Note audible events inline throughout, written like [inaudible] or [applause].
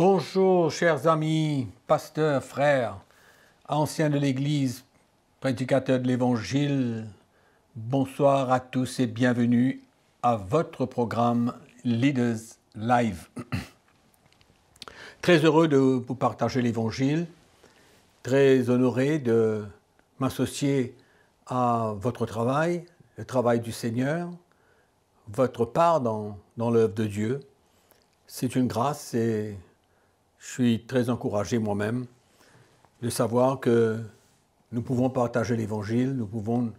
Bonjour, chers amis, pasteurs, frères, anciens de l'Église, prédicateurs de l'Évangile. Bonsoir à tous et bienvenue à votre programme Leaders Live. Très heureux de vous partager l'Évangile, très honoré de m'associer à votre travail, le travail du Seigneur, votre part dans, dans l'œuvre de Dieu. C'est une grâce et je suis très encouragé moi-même de savoir que nous pouvons partager l'Évangile, nous pouvons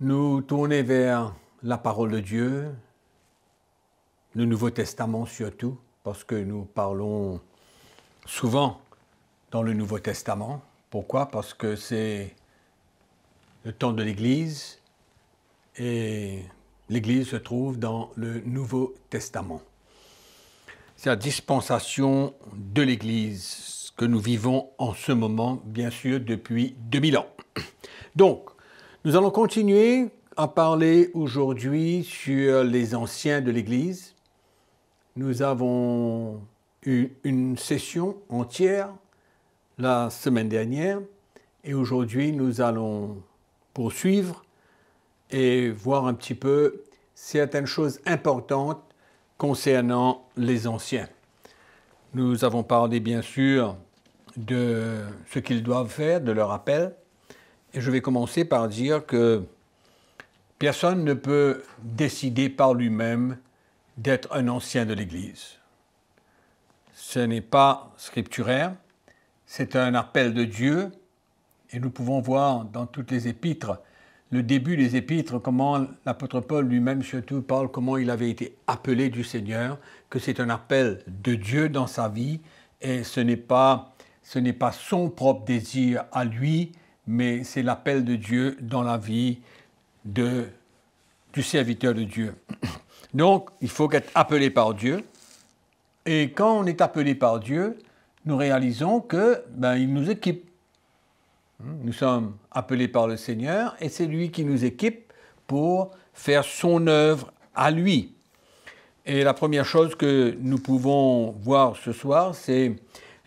nous tourner vers la parole de Dieu, le Nouveau Testament surtout, parce que nous parlons souvent dans le Nouveau Testament. Pourquoi? Parce que c'est le temps de l'Église et l'Église se trouve dans le Nouveau Testament. C'est la dispensation de l'Église que nous vivons en ce moment, bien sûr, depuis 2000 ans. Donc, nous allons continuer à parler aujourd'hui sur les anciens de l'Église. Nous avons eu une session entière la semaine dernière et aujourd'hui nous allons poursuivre et voir un petit peu certaines choses importantes concernant les anciens. Nous avons parlé bien sûr de ce qu'ils doivent faire, de leur appel, et je vais commencer par dire que personne ne peut décider par lui-même d'être un ancien de l'Église. Ce n'est pas scripturaire, c'est un appel de Dieu, et nous pouvons voir dans toutes les épîtres le début des épîtres, comment l'apôtre Paul lui-même surtout parle, comment il avait été appelé du Seigneur, que c'est un appel de Dieu dans sa vie, et ce n'est pas, son propre désir à lui, mais c'est l'appel de Dieu dans la vie de, du serviteur de Dieu. [coughs] Donc, il faut être appelé par Dieu, et quand on est appelé par Dieu, nous réalisons que ben, il nous équipe nous sommes appelés par le Seigneur et c'est lui qui nous équipe pour faire son œuvre à lui. Et la première chose que nous pouvons voir ce soir, c'est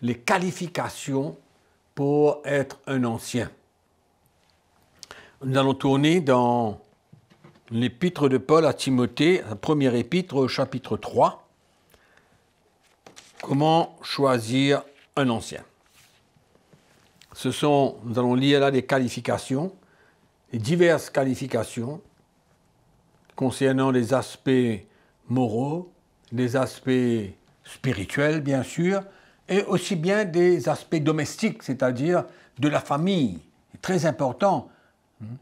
les qualifications pour être un ancien. Nous allons tourner dans l'épître de Paul à Timothée, la première épître au chapitre 3. Comment choisir un ancien? Ce sont, nous allons lire là des qualifications, les diverses qualifications concernant les aspects moraux, les aspects spirituels, bien sûr, et aussi bien des aspects domestiques, c'est-à-dire de la famille. Très important.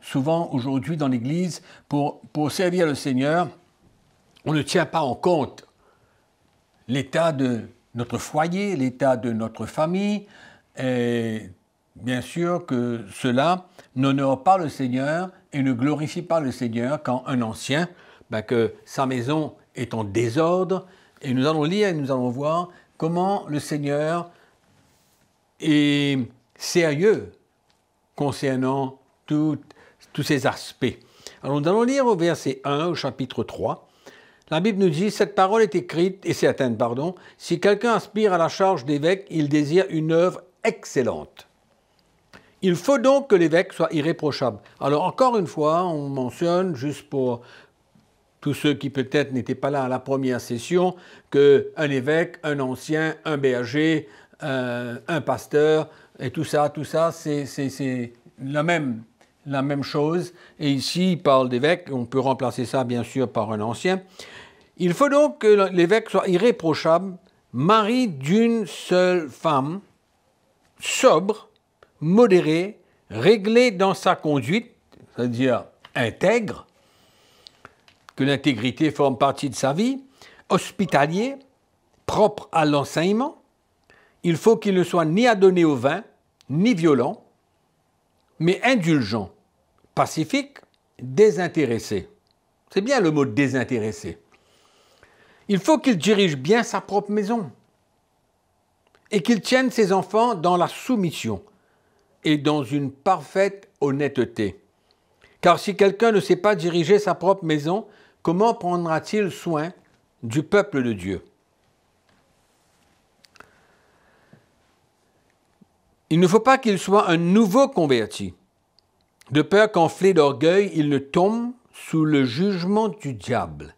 Souvent, aujourd'hui, dans l'Église, pour, servir le Seigneur, on ne tient pas en compte l'état de notre foyer, l'état de notre famille, bien sûr que cela n'honore pas le Seigneur et ne glorifie pas le Seigneur quand un ancien, ben, que sa maison est en désordre. Et nous allons lire et nous allons voir comment le Seigneur est sérieux concernant tous ces aspects. Alors nous allons lire au verset 1 au chapitre 3. La Bible nous dit, cette parole est écrite, et certaine, pardon, si quelqu'un aspire à la charge d'évêque, il désire une œuvre excellente. Il faut donc que l'évêque soit irréprochable. Alors encore une fois, on mentionne, juste pour tous ceux qui peut-être n'étaient pas là à la première session, qu'un évêque, un ancien, un berger, euh, un pasteur, et tout ça, tout ça, c'est la même, la même chose. Et ici, il parle d'évêque, on peut remplacer ça bien sûr par un ancien. Il faut donc que l'évêque soit irréprochable, mari d'une seule femme, sobre, modéré, réglé dans sa conduite, c'est-à-dire intègre, que l'intégrité forme partie de sa vie, hospitalier, propre à l'enseignement. Il faut qu'il ne soit ni adonné au vin, ni violent, mais indulgent, pacifique, désintéressé. C'est bien le mot désintéressé. Il faut qu'il dirige bien sa propre maison et qu'il tienne ses enfants dans la soumission, et dans une parfaite honnêteté. Car si quelqu'un ne sait pas diriger sa propre maison, comment prendra-t-il soin du peuple de Dieu? Il ne faut pas qu'il soit un nouveau converti. De peur qu'enflé d'orgueil, il ne tombe sous le jugement du diable.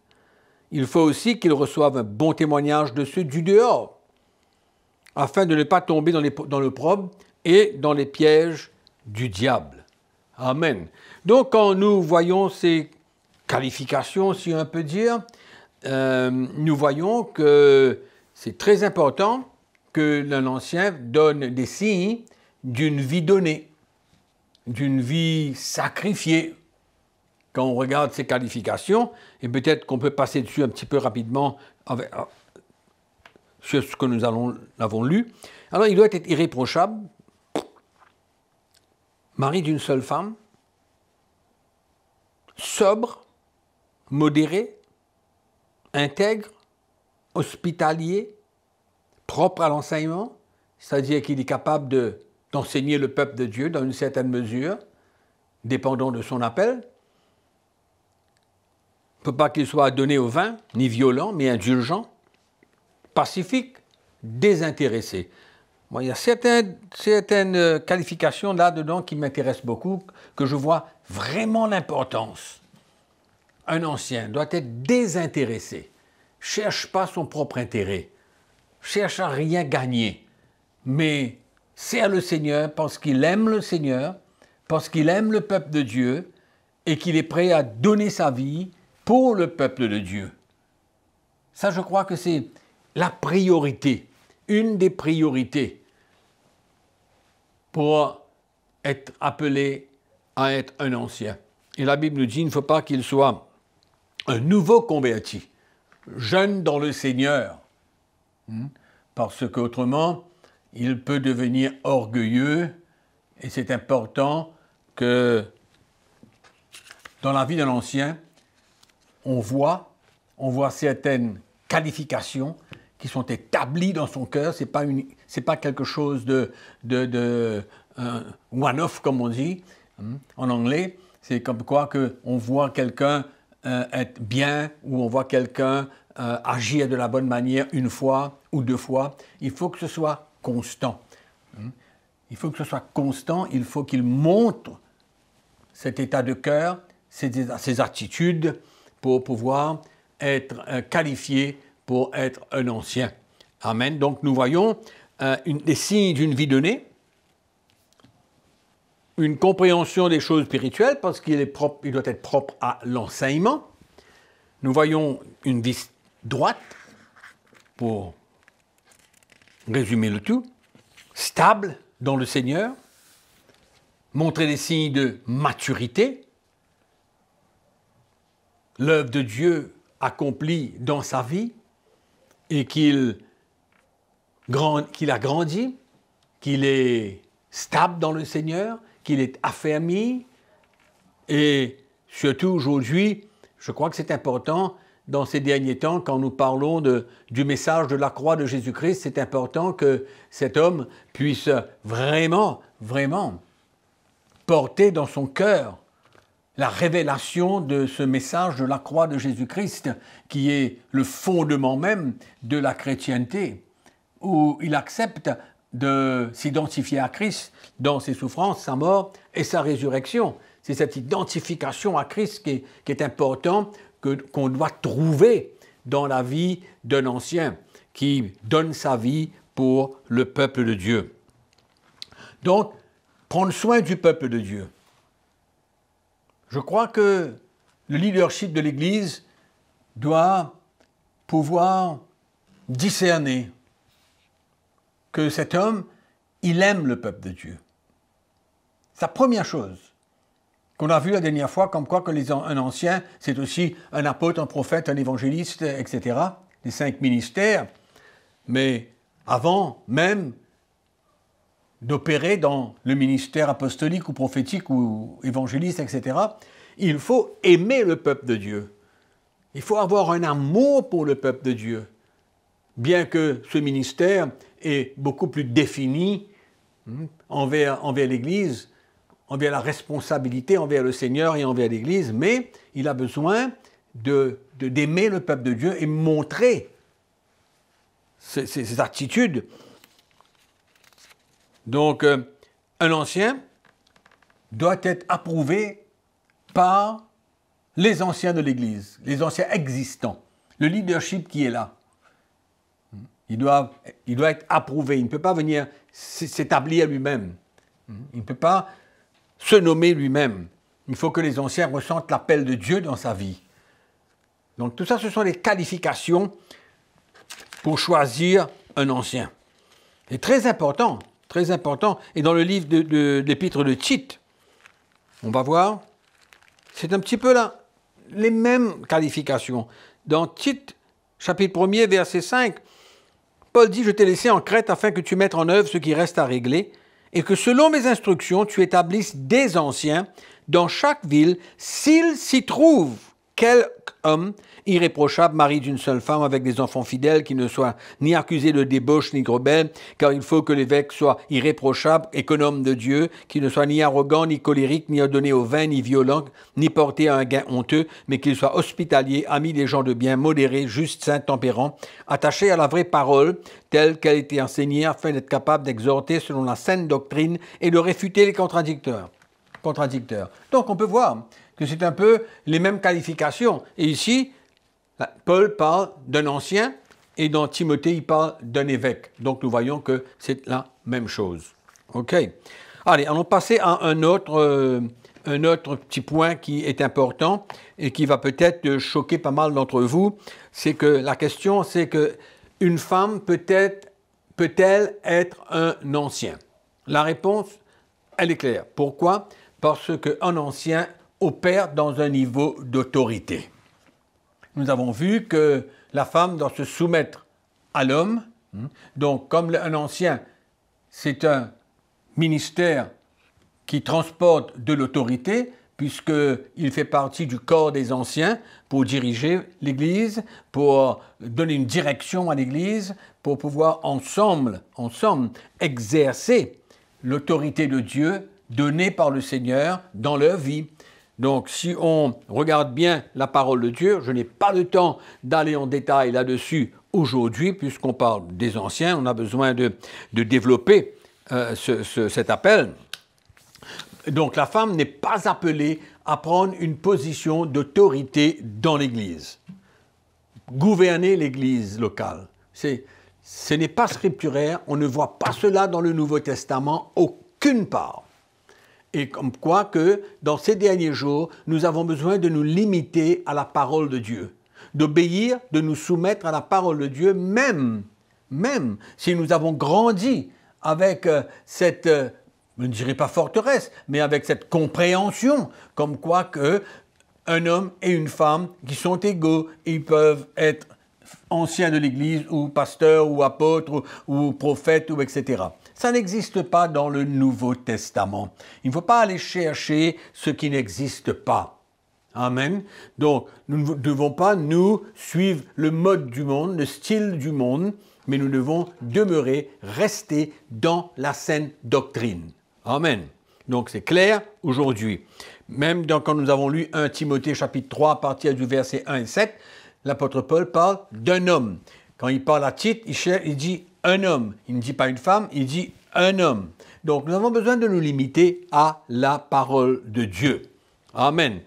Il faut aussi qu'il reçoive un bon témoignage de ceux du dehors, afin de ne pas tomber dans l'opprobre et dans les pièges du diable. Amen. Donc quand nous voyons ces qualifications, si on peut dire, euh, nous voyons que c'est très important que l'ancien donne des signes d'une vie donnée, d'une vie sacrifiée. Quand on regarde ces qualifications, et peut-être qu'on peut passer dessus un petit peu rapidement avec, euh, sur ce que nous avons lu. Alors il doit être irréprochable, mari d'une seule femme, sobre, modéré, intègre, hospitalier, propre à l'enseignement, c'est-à-dire qu'il est capable d'enseigner le peuple de Dieu dans une certaine mesure, dépendant de son appel. Il ne peut pas qu'il soit donné au vin, ni violent, mais indulgent, pacifique, désintéressé. Il y a certaines, certaines qualifications là-dedans qui m'intéressent beaucoup, que je vois vraiment l'importance. Un ancien doit être désintéressé, cherche pas son propre intérêt, cherche à rien gagner, mais sert le Seigneur parce qu'il aime le Seigneur, parce qu'il aime le peuple de Dieu et qu'il est prêt à donner sa vie pour le peuple de Dieu. Ça, je crois que c'est la priorité, une des priorités pour être appelé à être un ancien. Et la Bible nous dit, il ne faut pas qu'il soit un nouveau converti, jeune dans le Seigneur, Hmm? Parce qu'autrement, il peut devenir orgueilleux et c'est important que dans la vie d'un ancien, on voit certaines qualifications qui sont établies dans son cœur. Ce n'est pas, pas quelque chose de, de, de one-off, comme on dit hmm, en anglais. C'est comme quoi que on voit quelqu'un euh, être bien ou on voit quelqu'un euh, agir de la bonne manière une fois ou deux fois. Il faut que ce soit constant. Hmm? Il faut que ce soit constant, il faut qu'il montre cet état de cœur, ses, attitudes pour pouvoir être euh, qualifié pour être un ancien. Amen. Donc nous voyons euh, des signes d'une vie donnée, une compréhension des choses spirituelles parce qu'il est propre, il doit être propre à l'enseignement. Nous voyons une vie droite, pour résumer le tout, stable dans le Seigneur, montrer des signes de maturité, l'œuvre de Dieu accomplie dans sa vie et qu'il a grandi, qu'il est stable dans le Seigneur, qu'il est affermi. Et surtout aujourd'hui, je crois que c'est important dans ces derniers temps, quand nous parlons de, du message de la croix de Jésus-Christ, c'est important que cet homme puisse vraiment, vraiment porter dans son cœur la révélation de ce message de la croix de Jésus-Christ, qui est le fondement même de la chrétienté, où il accepte de s'identifier à Christ dans ses souffrances, sa mort et sa résurrection. C'est cette identification à Christ qui est, qui est important qu'on doit trouver dans la vie d'un ancien qui donne sa vie pour le peuple de Dieu. Donc, prendre soin du peuple de Dieu. Je crois que le leadership de l'Église doit pouvoir discerner que cet homme, il aime le peuple de Dieu. Sa première chose qu'on a vu la dernière fois, comme quoi que un ancien, c'est aussi un apôtre, un prophète, un évangéliste, etc., les cinq ministères. Mais avant même d'opérer dans le ministère apostolique ou prophétique ou évangéliste, etc., il faut aimer le peuple de Dieu. Il faut avoir un amour pour le peuple de Dieu. Bien que ce ministère est beaucoup plus défini hmm, envers, envers l'Église, envers la responsabilité envers le Seigneur et envers l'Église, mais il a besoin de, d'aimer le peuple de Dieu et montrer ses, attitudes Donc, euh, un ancien doit être approuvé par les anciens de l'Église, les anciens existants, le leadership qui est là. Il doit, il doit être approuvé, il ne peut pas venir s'établir lui-même. Il ne peut pas se nommer lui-même. Il faut que les anciens ressentent l'appel de Dieu dans sa vie. Donc tout ça, ce sont des qualifications pour choisir un ancien. C'est très important, très important. Et dans le livre de, l'épître de Tite, on va voir, c'est un petit peu là, les mêmes qualifications. Dans Tite, chapitre 1er, verset 5, Paul dit, je t'ai laissé en Crète afin que tu mettes en œuvre ce qui reste à régler, et que selon mes instructions, tu établisses des anciens dans chaque ville, s'il s'y trouve quel homme irréprochable, mari d'une seule femme avec des enfants fidèles, qui ne soit ni accusé de débauche ni rebelle, car il faut que l'évêque soit irréprochable, économe de Dieu, qui ne soit ni arrogant, ni colérique, ni adonné au vin, ni violent, ni porté à un gain honteux, mais qu'il soit hospitalier, ami des gens de bien, modéré, juste, saint, tempérant, attaché à la vraie parole, telle qu'elle été enseignée, afin d'être capable d'exhorter selon la saine doctrine et de réfuter les contradicteurs. Donc on peut voir que c'est un peu les mêmes qualifications. Et ici, Paul parle d'un ancien et dans Timothée, il parle d'un évêque. Donc nous voyons que c'est la même chose. OK. Allez, allons passer à un autre, euh, un autre petit point qui est important et qui va peut-être choquer pas mal d'entre vous. C'est que la question, c'est que une femme peut-elle être un ancien? La réponse, elle est claire. Pourquoi? Parce qu'un ancien opère dans un niveau d'autorité. Nous avons vu que la femme doit se soumettre à l'homme. Donc, comme un ancien, c'est un ministère qui transporte de l'autorité, puisqu'il fait partie du corps des anciens pour diriger l'Église, pour donner une direction à l'Église, pour pouvoir ensemble, ensemble exercer l'autorité de Dieu donnée par le Seigneur dans leur vie. Donc si on regarde bien la parole de Dieu, je n'ai pas le temps d'aller en détail là-dessus aujourd'hui, puisqu'on parle des anciens, on a besoin de, développer euh, cet appel. Donc la femme n'est pas appelée à prendre une position d'autorité dans l'Église. Gouverner l'Église locale. ce n'est pas scripturaire, on ne voit pas cela dans le Nouveau Testament aucune part et comme quoi que dans ces derniers jours, nous avons besoin de nous limiter à la parole de Dieu, d'obéir, de nous soumettre à la parole de Dieu, même, même si nous avons grandi avec euh, cette, euh, je ne dirais pas forteresse, mais avec cette compréhension, comme quoi que un homme et une femme qui sont égaux, ils peuvent être anciens de l'Église ou pasteurs ou apôtres ou, ou prophètes ou etc. Ça n'existe pas dans le Nouveau Testament. Il ne faut pas aller chercher ce qui n'existe pas. Amen. Donc, nous ne devons pas, nous, suivre le mode du monde, le style du monde, mais nous devons demeurer, rester dans la saine doctrine. Amen. Donc, c'est clair aujourd'hui. Même quand nous avons lu 1 Timothée chapitre 3 à partir du verset 1 et 7, l'apôtre Paul parle d'un homme. Quand il parle à titre, il, il dit un homme. Il ne dit pas une femme, il dit un homme. Donc nous avons besoin de nous limiter à la parole de Dieu. Amen.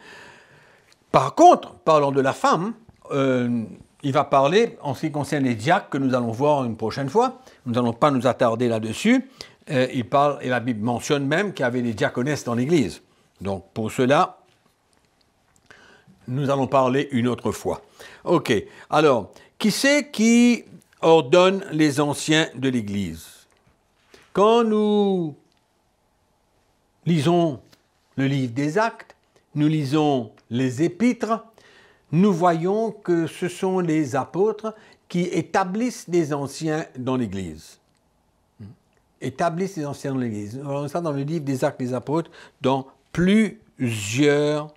Par contre, parlant de la femme, euh, il va parler en ce qui concerne les diacres que nous allons voir une prochaine fois. Nous n'allons pas nous attarder là-dessus. Euh, il parle, et la Bible mentionne même qu'il y avait des diaconesses dans l'Église. Donc pour cela, nous allons parler une autre fois. Ok, alors, qui c'est qui ordonne les anciens de l'Église. Quand nous lisons le livre des actes, nous lisons les épîtres, nous voyons que ce sont les apôtres qui établissent des anciens dans l'Église. Établissent les anciens dans l'Église. Nous voyons ça dans le livre des actes des apôtres dans plusieurs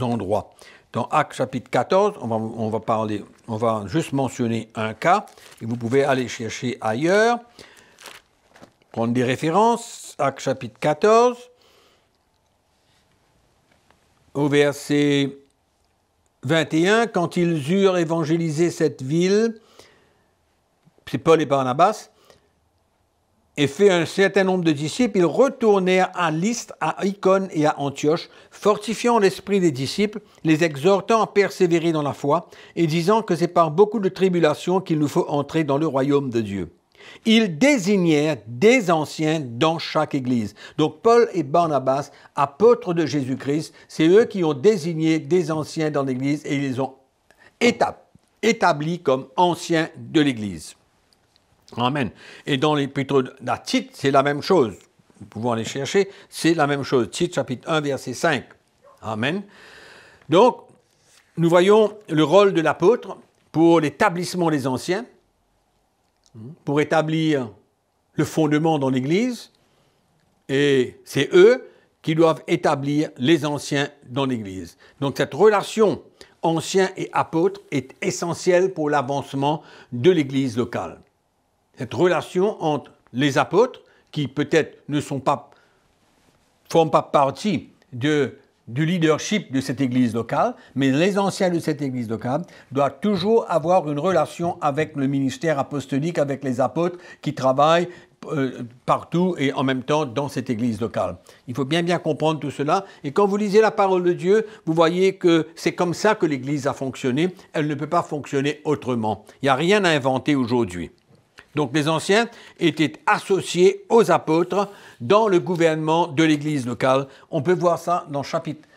endroits. Dans Actes chapitre 14, on va, parler, on va juste mentionner un cas, et vous pouvez aller chercher ailleurs, prendre des références. Actes chapitre 14, au verset 21, quand ils eurent évangélisé cette ville, c'est Paul et Barnabas, et fait un certain nombre de disciples, ils retournèrent à Lystre, à Icône et à Antioche, fortifiant l'esprit des disciples, les exhortant à persévérer dans la foi, et disant que c'est par beaucoup de tribulations qu'il nous faut entrer dans le royaume de Dieu. Ils désignèrent des anciens dans chaque église. Donc Paul et Barnabas, apôtres de Jésus-Christ, c'est eux qui ont désigné des anciens dans l'église et ils les ont établis comme anciens de l'église. Amen. Et dans l'épître de Tite, c'est la même chose. Nous pouvons aller chercher, c'est la même chose. Tite chapitre 1, verset 5. Amen. Donc, nous voyons le rôle de l'apôtre pour l'établissement des anciens, pour établir le fondement dans l'Église, et c'est eux qui doivent établir les anciens dans l'Église. Donc cette relation ancien et apôtre est essentielle pour l'avancement de l'Église locale cette relation entre les apôtres, qui peut-être ne sont pas, forment pas partie de, du leadership de cette église locale, mais les anciens de cette église locale doivent toujours avoir une relation avec le ministère apostolique, avec les apôtres qui travaillent euh, partout et en même temps dans cette église locale. Il faut bien bien comprendre tout cela. Et quand vous lisez la parole de Dieu, vous voyez que c'est comme ça que l'église a fonctionné. Elle ne peut pas fonctionner autrement. Il n'y a rien à inventer aujourd'hui. Donc les anciens étaient associés aux apôtres dans le gouvernement de l'Église locale. On peut voir ça dans le chapitre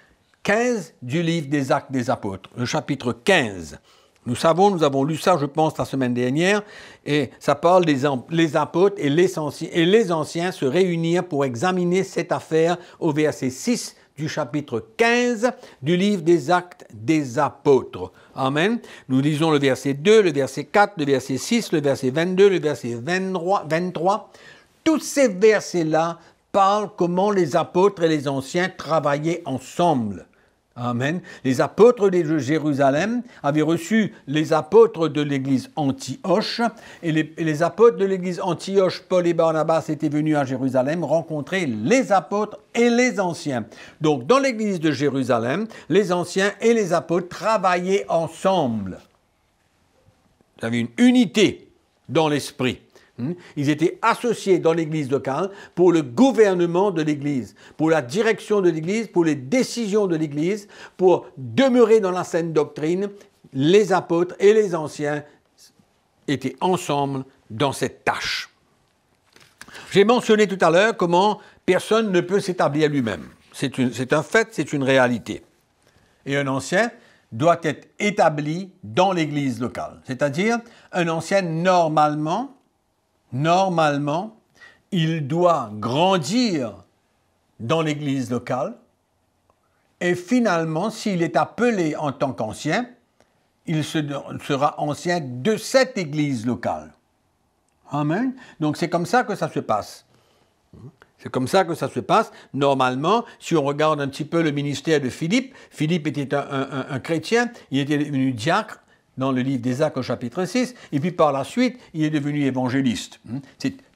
15 du livre des Actes des Apôtres. Le chapitre 15. Nous savons, nous avons lu ça, je pense, la semaine dernière, et ça parle des apôtres et les, et les anciens se réunir pour examiner cette affaire au verset 6 du chapitre 15 du livre des actes des apôtres. Amen. Nous lisons le verset 2, le verset 4, le verset 6, le verset 22, le verset 23. 23. Tous ces versets-là parlent comment les apôtres et les anciens travaillaient ensemble. Amen. Les apôtres de Jérusalem avaient reçu les apôtres de l'église Antioche. Et les, apôtres de l'église Antioche, Paul et Barnabas, étaient venus à Jérusalem rencontrer les apôtres et les anciens. Donc, dans l'église de Jérusalem, les anciens et les apôtres travaillaient ensemble. Ils avaient une unité dans l'esprit. Hmm? Ils étaient associés dans l'Église locale pour le gouvernement de l'Église, pour la direction de l'Église, pour les décisions de l'Église, pour demeurer dans la saine doctrine. Les apôtres et les anciens étaient ensemble dans cette tâche. J'ai mentionné tout à l'heure comment personne ne peut s'établir lui-même. C'est un fait, c'est une réalité. Et un ancien doit être établi dans l'Église locale. C'est-à-dire, un ancien, normalement, normalement, il doit grandir dans l'Église locale et finalement, s'il est appelé en tant qu'ancien, il sera ancien de cette Église locale. Amen. Donc c'est comme ça que ça se passe. C'est comme ça que ça se passe. Normalement, si on regarde un petit peu le ministère de Philippe, Philippe était un, chrétien, il était devenu diacre, dans le livre des Actes au chapitre 6, et puis par la suite, il est devenu évangéliste. Hmm?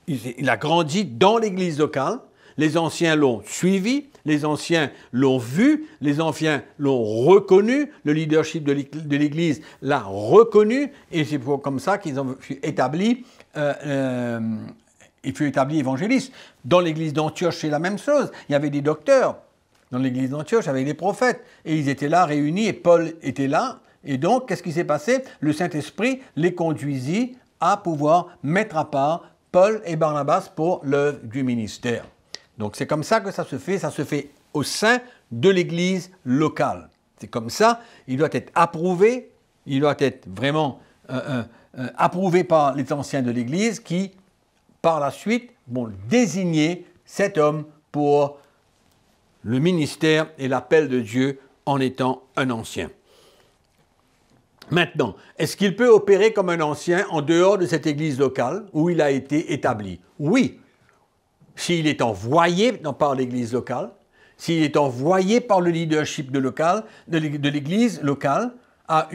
Il a grandi dans l'église locale, les anciens l'ont suivi, les anciens l'ont vu, les anciens l'ont reconnu, le leadership de l'église l'a reconnu, et c'est comme ça qu'ils ont établi euh, euh, il fut établi évangéliste. Dans l'église d'Antioche, c'est la même chose. Il y avait des docteurs dans l'église d'Antioche avec des prophètes. Et ils étaient là réunis et Paul était là. Et donc, qu'est-ce qui s'est passé? Le Saint-Esprit les conduisit à pouvoir mettre à part Paul et Barnabas pour l'œuvre du ministère. Donc, c'est comme ça que ça se fait. Ça se fait au sein de l'Église locale. C'est comme ça. Il doit être approuvé. Il doit être vraiment euh, euh, euh, approuvé par les anciens de l'Église qui, par la suite, vont désigner cet homme pour le ministère et l'appel de Dieu en étant un ancien. Maintenant, est-ce qu'il peut opérer comme un ancien en dehors de cette église locale où il a été établi? Oui. S'il est envoyé par l'église locale, s'il est envoyé par le leadership de, l'église locale à,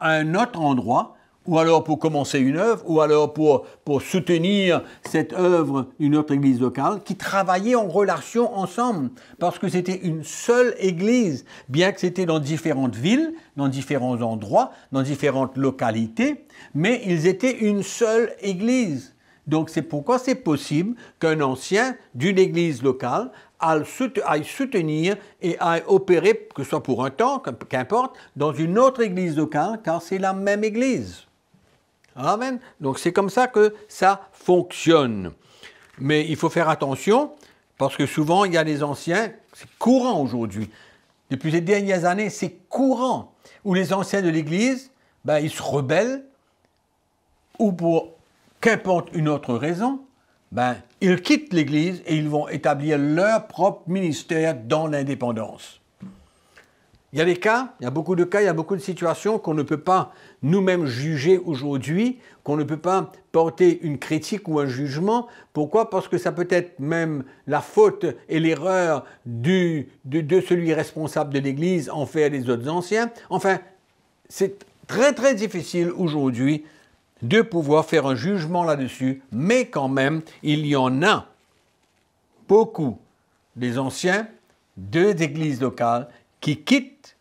à un autre endroit, ou alors pour commencer une œuvre, ou alors pour, pour soutenir cette œuvre d'une autre église locale, qui travaillaient en relation ensemble, parce que c'était une seule église, bien que c'était dans différentes villes, dans différents endroits, dans différentes localités, mais ils étaient une seule église. Donc c'est pourquoi c'est possible qu'un ancien d'une église locale aille soutenir et aille opérer, que ce soit pour un temps, qu'importe, dans une autre église locale, car c'est la même église. Amen. Donc c'est comme ça que ça fonctionne. Mais il faut faire attention, parce que souvent il y a des anciens, c'est courant aujourd'hui. Depuis les dernières années, c'est courant, où les anciens de l'Église, ben, ils se rebellent, ou pour qu'importe une autre raison, ben, ils quittent l'Église et ils vont établir leur propre ministère dans l'indépendance. Il y a des cas, il y a beaucoup de cas, il y a beaucoup de situations qu'on ne peut pas nous-mêmes juger aujourd'hui, qu'on ne peut pas porter une critique ou un jugement. Pourquoi? Parce que ça peut être même la faute et l'erreur de, de celui responsable de l'Église envers les autres anciens. Enfin, c'est très très difficile aujourd'hui de pouvoir faire un jugement là-dessus, mais quand même, il y en a beaucoup des anciens deux églises locales qui quittent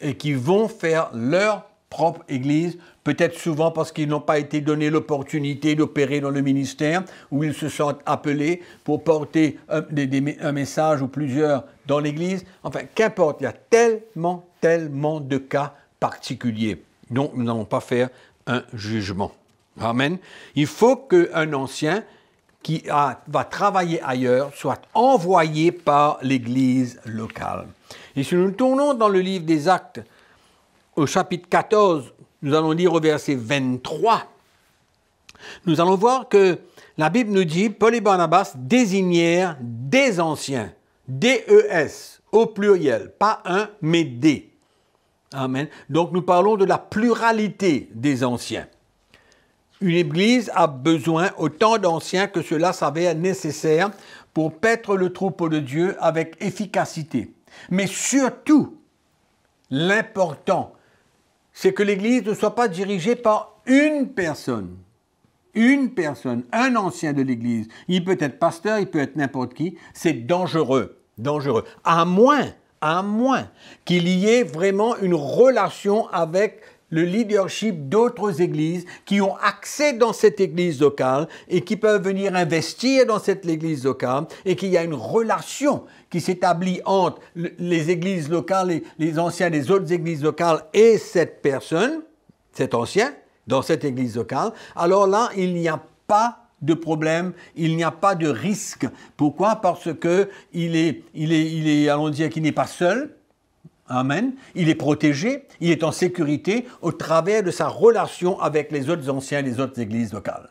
et qui vont faire leur propre Église, peut-être souvent parce qu'ils n'ont pas été donné l'opportunité d'opérer dans le ministère, où ils se sentent appelés pour porter un message ou plusieurs dans l'Église. Enfin, qu'importe, il y a tellement, tellement de cas particuliers. Donc, nous n'allons pas faire un jugement. Amen. Il faut qu'un ancien qui va travailler ailleurs soit envoyé par l'Église locale. Et si nous tournons dans le livre des Actes, au chapitre 14, nous allons lire au verset 23, nous allons voir que la Bible nous dit, Paul et Barnabas désignèrent des anciens, D-E-S, au pluriel, pas un, mais des. Amen. Donc nous parlons de la pluralité des anciens. Une église a besoin autant d'anciens que cela s'avère nécessaire pour paître le troupeau de Dieu avec efficacité. Mais surtout, l'important, c'est que l'Église ne soit pas dirigée par une personne. Une personne, un ancien de l'Église. Il peut être pasteur, il peut être n'importe qui. C'est dangereux, dangereux. À moins, à moins qu'il y ait vraiment une relation avec le leadership d'autres églises qui ont accès dans cette église locale et qui peuvent venir investir dans cette église locale et qu'il y a une relation qui s'établit entre les églises locales, les, les anciens des autres églises locales et cette personne, cet ancien, dans cette église locale, alors là, il n'y a pas de problème, il n'y a pas de risque. Pourquoi? Parce que il est, il est, il est allons dire qu'il n'est pas seul, Amen. Il est protégé, il est en sécurité au travers de sa relation avec les autres anciens les autres églises locales.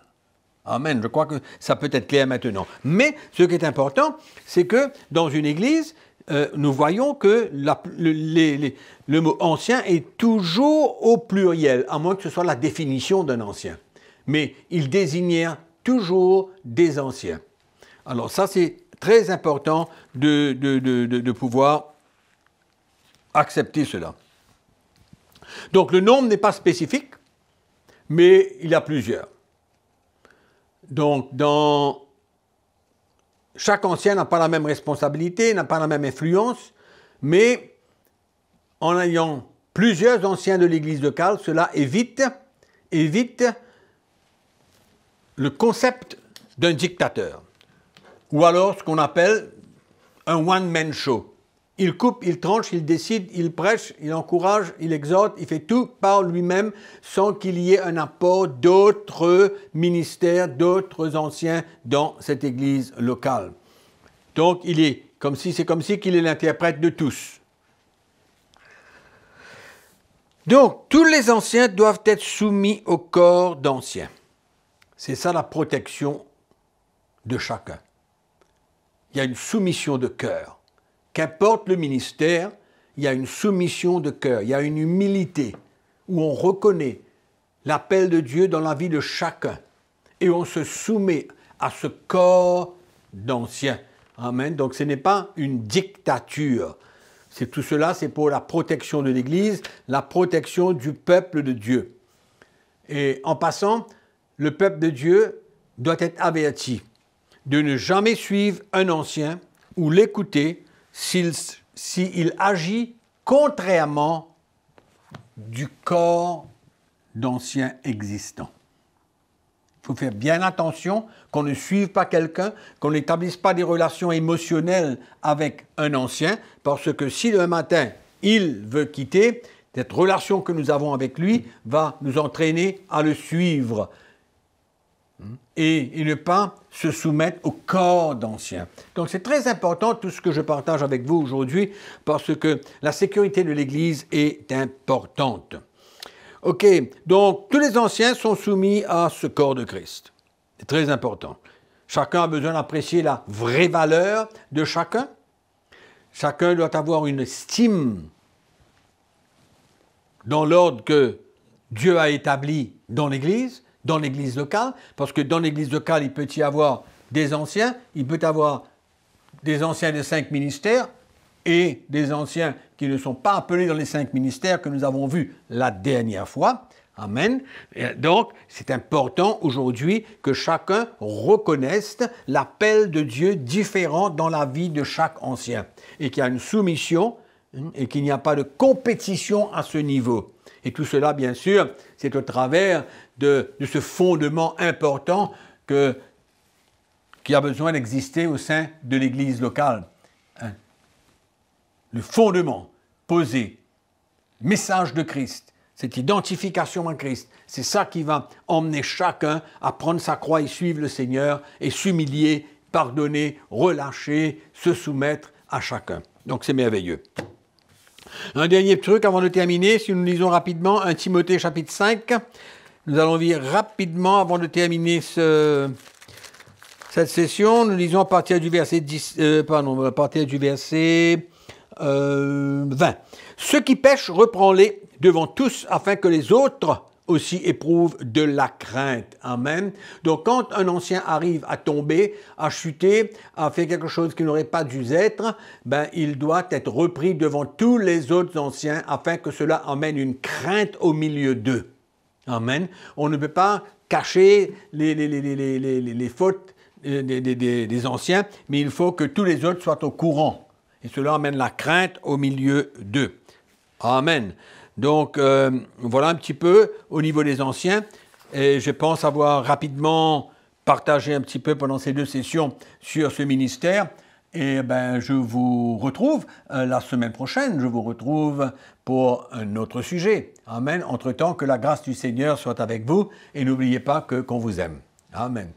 Amen. Je crois que ça peut être clair maintenant. Mais ce qui est important, c'est que dans une église, euh, nous voyons que le, mot ancien est toujours au pluriel, à moins que ce soit la définition d'un ancien. Mais il désignait toujours des anciens. Alors ça, c'est très important de pouvoir accepter cela. Donc le nombre n'est pas spécifique, mais il y a plusieurs. Donc dans chaque ancien n'a pas la même responsabilité, n'a pas la même influence, mais en ayant plusieurs anciens de l'Église locale, cela évite, évite le concept d'un dictateur, ou alors ce qu'on appelle un one-man show. Il coupe, il tranche, il décide, il prêche, il encourage, il exhorte, il fait tout par lui-même sans qu'il y ait un apport d'autres ministères, d'autres anciens dans cette église locale. Donc il est comme si c'est comme si qu'il est l'interprète de tous. Donc tous les anciens doivent être soumis au corps d'anciens. C'est ça la protection de chacun. Il y a une soumission de cœur. Qu'importe le ministère, il y a une soumission de cœur, il y a une humilité où on reconnaît l'appel de Dieu dans la vie de chacun et on se soumet à ce corps d'anciens. Amen. Donc ce n'est pas une dictature. C'est tout cela, c'est pour la protection de l'Église, la protection du peuple de Dieu. Et en passant, le peuple de Dieu doit être averti de ne jamais suivre un ancien ou l'écouter s'il agit contrairement du corps d'anciens existants. Il faut faire bien attention qu'on ne suive pas quelqu'un, qu'on n'établisse pas des relations émotionnelles avec un ancien, parce que si le matin il veut quitter, cette relation que nous avons avec lui va nous entraîner à le suivre et, ne pas se soumettre au corps d'anciens. Donc c'est très important tout ce que je partage avec vous aujourd'hui parce que la sécurité de l'Église est importante. Ok, donc tous les anciens sont soumis à ce corps de Christ. C'est très important. Chacun a besoin d'apprécier la vraie valeur de chacun. Chacun doit avoir une estime dans l'ordre que Dieu a établi dans l'Église dans l'église locale, parce que dans l'église locale, il peut y avoir des anciens, il peut y avoir des anciens des cinq ministères et des anciens qui ne sont pas appelés dans les cinq ministères que nous avons vus la dernière fois. Amen. donc, c'est important aujourd'hui que chacun reconnaisse l'appel de Dieu différent dans la vie de chaque ancien et qu'il y a une soumission et qu'il n'y a pas de compétition à ce niveau. Et tout cela, bien sûr, c'est au travers de, ce fondement important qui a besoin d'exister au sein de l'Église locale. Hein. Le fondement posé, message de Christ, cette identification en Christ, c'est ça qui va emmener chacun à prendre sa croix et suivre le Seigneur et s'humilier, pardonner, relâcher, se soumettre à chacun. Donc c'est merveilleux. Un dernier truc avant de terminer, si nous lisons rapidement 1 Timothée chapitre 5, nous allons lire rapidement avant de terminer cette session. Nous lisons à partir du verset 10, euh, à partir du verset 20. Euh, Ceux qui pêchent, reprends-les devant tous afin que les autres aussi éprouvent de la crainte. Amen. Donc quand un ancien arrive à tomber, à chuter, à faire quelque chose qui n'aurait pas dû être, ben, il doit être repris devant tous les autres anciens afin que cela amène une crainte au milieu d'eux. Amen. On ne peut pas cacher les, les, fautes des, anciens, mais il faut que tous les autres soient au courant. Et cela amène la crainte au milieu d'eux. Amen. Donc euh, voilà un petit peu au niveau des anciens. Et je pense avoir rapidement partagé un petit peu pendant ces deux sessions sur ce ministère. Et ben, je vous retrouve euh, la semaine prochaine. Je vous retrouve pour un autre sujet. Amen. Entre-temps, que la grâce du Seigneur soit avec vous et n'oubliez pas que qu'on vous aime. Amen.